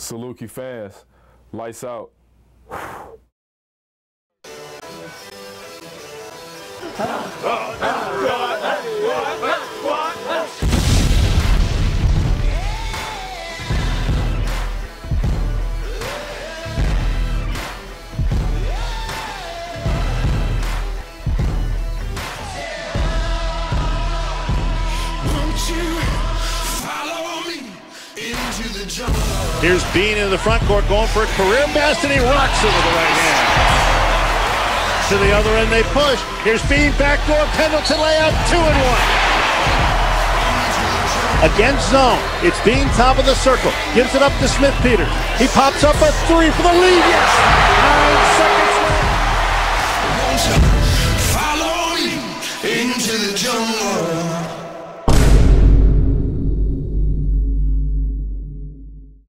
Saluki fans, lights out. Here's Beane in the front court going for a career best, and he rocks it with the right hand. To the other end, they push. Here's Beane, backdoor, Pendleton layup, two and one. Against zone, it's Beane, top of the circle. Gives it up to Smith Peters. He pops up a three for the lead. Yes! Nine seconds left.